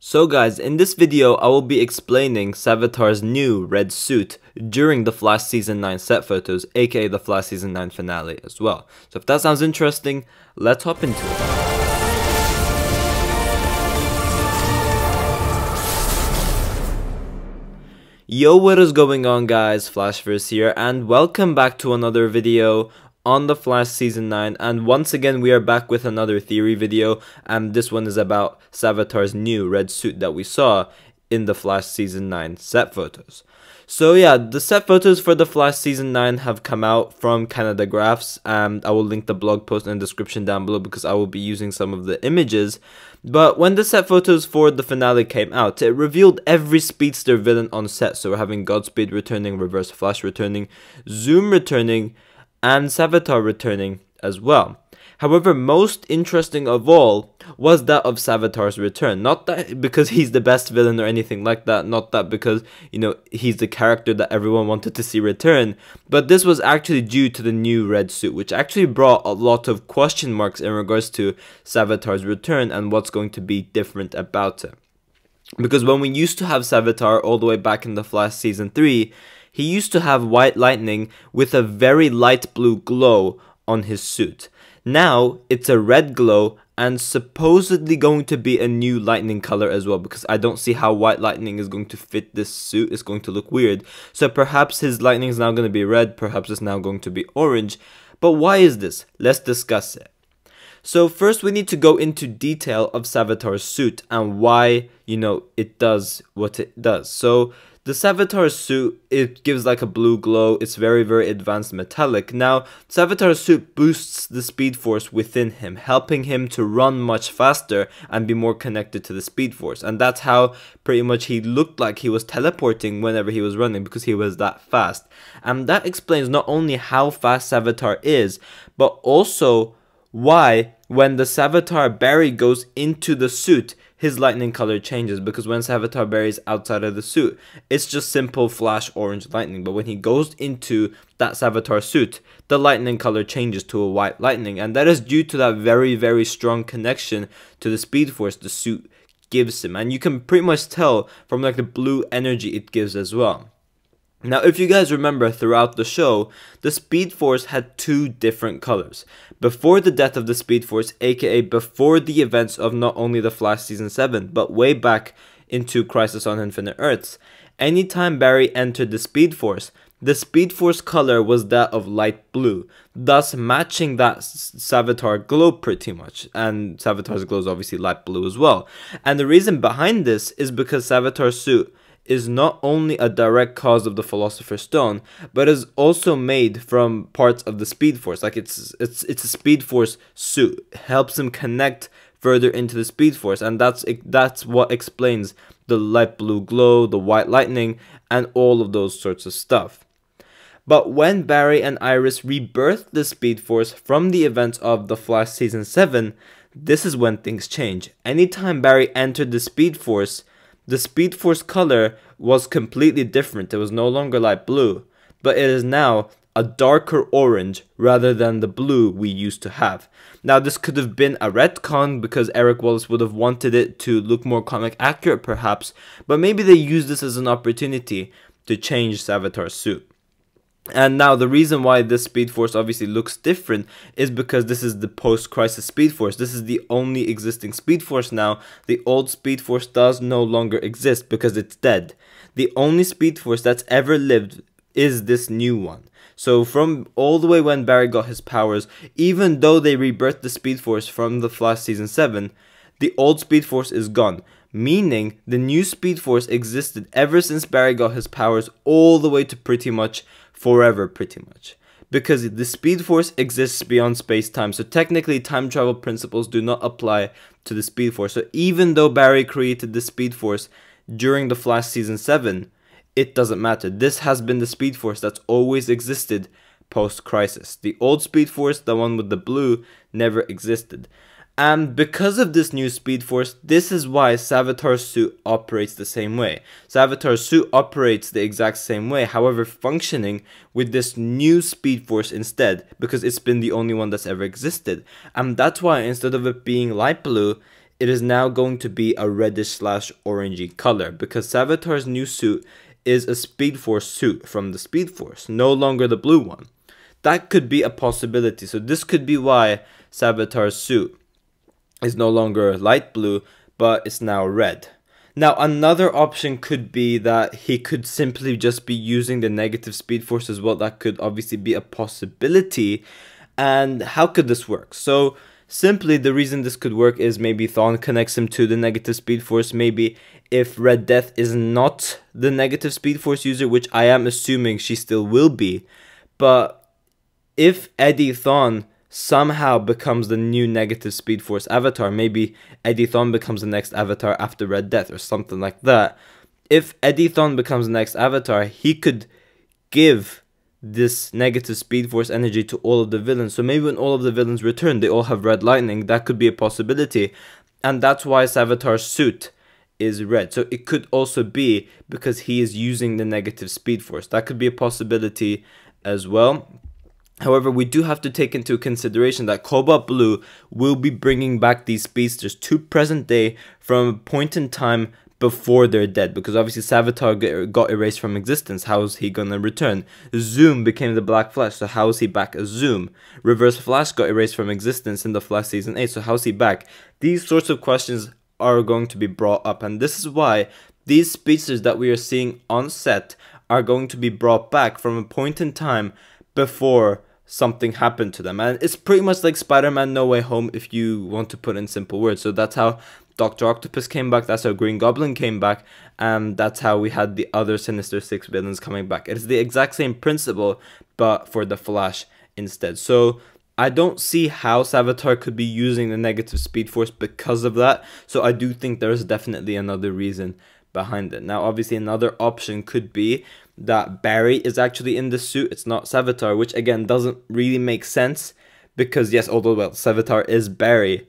So guys, in this video I will be explaining Savitar's new red suit during the Flash Season 9 set photos, aka the Flash Season 9 finale as well. So if that sounds interesting, let's hop into it. Yo, what is going on guys, Flashverse here, and welcome back to another video on the Flash Season 9 and once again we are back with another theory video and this one is about Savitar's new red suit that we saw in the Flash Season 9 set photos. So yeah, the set photos for the Flash Season 9 have come out from Canadagraphs and I will link the blog post in the description down below because I will be using some of the images. But when the set photos for the finale came out, it revealed every Speedster villain on set. So we're having Godspeed returning, Reverse Flash returning, Zoom returning, and Savitar returning as well. However, most interesting of all was that of Savitar's return. Not that because he's the best villain or anything like that, not that because, you know, he's the character that everyone wanted to see return, but this was actually due to the new red suit, which actually brought a lot of question marks in regards to Savitar's return and what's going to be different about it. Because when we used to have Savitar all the way back in the Flash Season 3, he used to have white lightning with a very light blue glow on his suit. Now it's a red glow and supposedly going to be a new lightning color as well because I don't see how white lightning is going to fit this suit. It's going to look weird. So perhaps his lightning is now going to be red, perhaps it's now going to be orange. But why is this? Let's discuss it. So first we need to go into detail of Savitar's suit and why, you know, it does what it does. So the Savitar suit, it gives like a blue glow. It's very, very advanced metallic. Now, Savitar's suit boosts the speed force within him, helping him to run much faster and be more connected to the speed force. And that's how pretty much he looked like he was teleporting whenever he was running because he was that fast. And that explains not only how fast Savitar is, but also why when the Savitar Barry goes into the suit, his lightning color changes because when Savitar is outside of the suit, it's just simple flash orange lightning. But when he goes into that Savitar suit, the lightning color changes to a white lightning. And that is due to that very, very strong connection to the speed force the suit gives him. And you can pretty much tell from like the blue energy it gives as well. Now, if you guys remember throughout the show, the Speed Force had two different colors. Before the death of the Speed Force, aka before the events of not only the Flash Season 7, but way back into Crisis on Infinite Earths, anytime Barry entered the Speed Force, the Speed Force color was that of light blue, thus matching that Savitar glow pretty much. And Savitar's glow is obviously light blue as well. And the reason behind this is because Savitar's suit is not only a direct cause of the Philosopher's Stone, but is also made from parts of the Speed Force. Like it's it's it's a Speed Force suit. It helps him connect further into the Speed Force, and that's that's what explains the light blue glow, the white lightning, and all of those sorts of stuff. But when Barry and Iris rebirthed the Speed Force from the events of The Flash Season 7, this is when things change. Anytime Barry entered the Speed Force, the Speed Force color was completely different. It was no longer light blue, but it is now a darker orange rather than the blue we used to have. Now this could have been a retcon because Eric Wallace would have wanted it to look more comic accurate perhaps, but maybe they used this as an opportunity to change Savitar's suit. And now the reason why this Speed Force obviously looks different is because this is the post-crisis Speed Force. This is the only existing Speed Force now. The old Speed Force does no longer exist because it's dead. The only Speed Force that's ever lived is this new one. So from all the way when Barry got his powers, even though they rebirthed the Speed Force from the Flash Season 7, the old Speed Force is gone. Meaning, the new Speed Force existed ever since Barry got his powers all the way to pretty much forever pretty much. Because the speed force exists beyond space-time so technically time travel principles do not apply to the speed force. So even though barry created the speed force during the flash season 7 it doesn't matter. This has been the speed force that's always existed post crisis the old speed force the one with the blue never existed and because of this new Speed Force, this is why Savitar's suit operates the same way. Savitar's suit operates the exact same way, however functioning with this new Speed Force instead, because it's been the only one that's ever existed. And that's why instead of it being light blue, it is now going to be a reddish slash orangey color because Savitar's new suit is a Speed Force suit from the Speed Force, no longer the blue one. That could be a possibility. So this could be why Savitar's suit is no longer light blue, but it's now red. Now, another option could be that he could simply just be using the negative speed force as well. That could obviously be a possibility. And how could this work? So, simply the reason this could work is maybe Thawne connects him to the negative speed force. Maybe if Red Death is not the negative speed force user, which I am assuming she still will be. But if Eddie Thawne somehow becomes the new negative Speed Force avatar. Maybe Eddie Thawne becomes the next avatar after Red Death or something like that. If Eddie Thawne becomes the next avatar, he could give this negative Speed Force energy to all of the villains. So maybe when all of the villains return, they all have red lightning. That could be a possibility. And that's why Savitar's suit is red. So it could also be because he is using the negative Speed Force. That could be a possibility as well. However, we do have to take into consideration that Cobalt Blue will be bringing back these speedsters to present day from a point in time before they're dead because obviously Savitar got erased from existence. How is he gonna return? Zoom became the Black Flash, so how is he back Zoom? Reverse Flash got erased from existence in the Flash Season 8, so how's he back? These sorts of questions are going to be brought up, and this is why these speedsters that we are seeing on set are going to be brought back from a point in time before something happened to them. And it's pretty much like Spider Man No Way Home if you want to put in simple words. So that's how Doctor Octopus came back, that's how Green Goblin came back, and that's how we had the other Sinister Six villains coming back. It is the exact same principle, but for the Flash instead. So I don't see how Savitar could be using the negative speed force because of that. So I do think there's definitely another reason behind it. Now, obviously, another option could be that Barry is actually in the suit. It's not Savitar, which again doesn't really make sense because yes, although well, Savitar is Barry.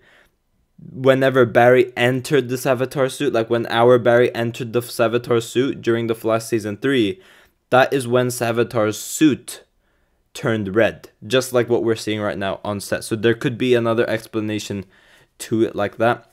Whenever Barry entered the Savitar suit, like when our Barry entered the Savitar suit during the Flash season three, that is when Savitar's suit turned red, just like what we're seeing right now on set. So there could be another explanation to it like that.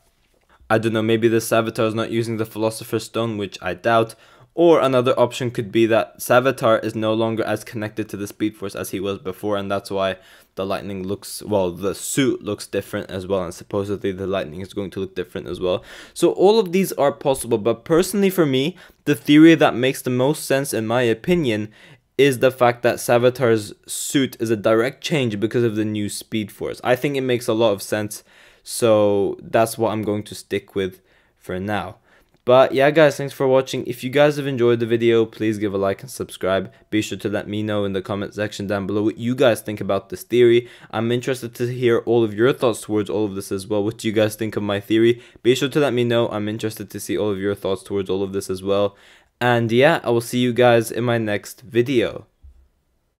I don't know, maybe the Savitar is not using the Philosopher's Stone, which I doubt. Or another option could be that Savitar is no longer as connected to the Speed Force as he was before, and that's why the lightning looks, well, the suit looks different as well, and supposedly the lightning is going to look different as well. So all of these are possible, but personally for me, the theory that makes the most sense in my opinion is the fact that Savitar's suit is a direct change because of the new Speed Force. I think it makes a lot of sense so that's what I'm going to stick with for now. But yeah guys, thanks for watching. If you guys have enjoyed the video, please give a like and subscribe. Be sure to let me know in the comment section down below what you guys think about this theory. I'm interested to hear all of your thoughts towards all of this as well. What do you guys think of my theory? Be sure to let me know. I'm interested to see all of your thoughts towards all of this as well. And yeah, I will see you guys in my next video.